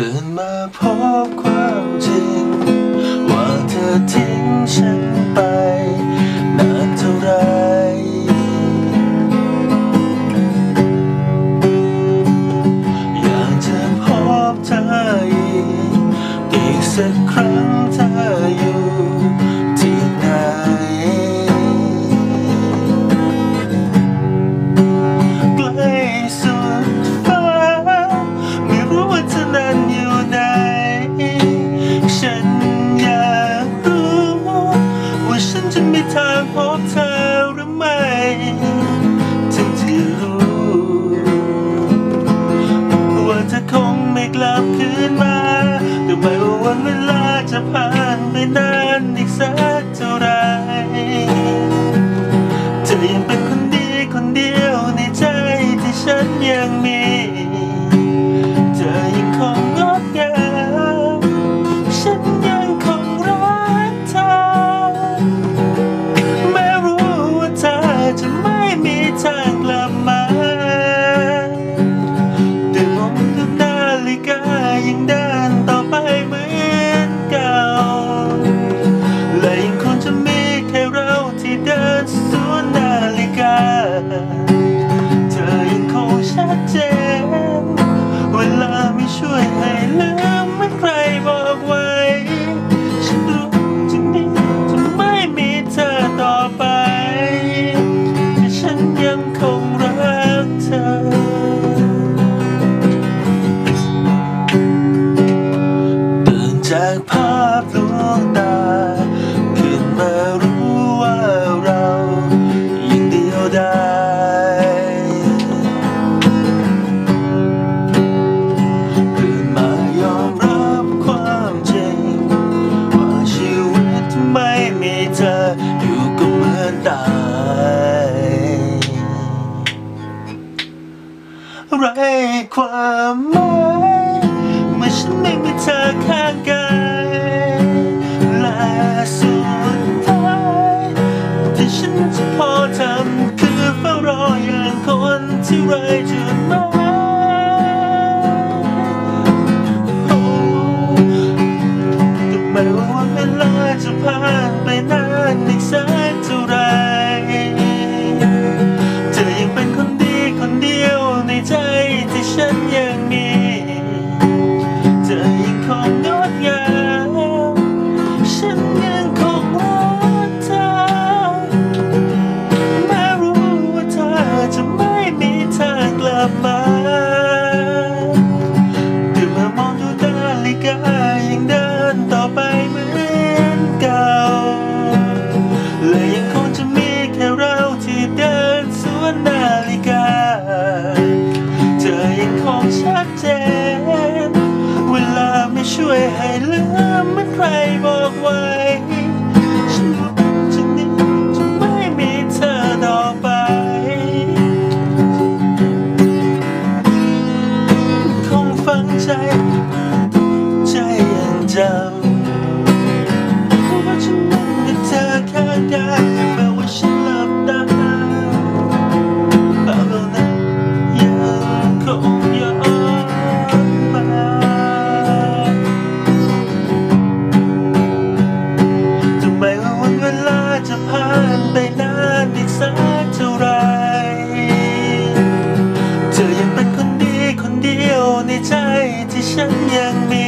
ตื่นมาพบความจริง ว่าเธอทิ้งฉันไป นานเท่าไร อยากจะพบเธออีกอีกสักครั้ง กลับคืนมา งตา ขึ้นมารู้ว่าเรายังเดียวดายตื่นมายอมรับความจริง ว่าชีวิตไม่มีเธออยู่ก็เหมือนตายไรความหมายเมื่อฉันไม่มีเธอข้างกายารองคนที่ไรจุดหมายโอ้แต่ไม่ว่าเวลาจะผ่านไปน นต่อไปเหมือนเก่า และยังคงจะมีแค่เราที่เดินสวนนาฬิกา เธอยังคงชัดเจน เวลาไม่ช่วยให้ลืมเหมือนใครบอกไว้ฉันรู้จะนี้จะไม่มีเธอต่อไปคงฟังใจ ยังจำว่าฉันนั้นมีเธอข้างกายแม้ว่าฉันหลับตาภาพเหล่านั้นยังคงย้อนมาถึงแม้ว่าวันเวลาจะผ่านไปนานอีกสักเท่าไรเธอยังเป็นคนดีคนเดียวในใจที่ฉันยังมี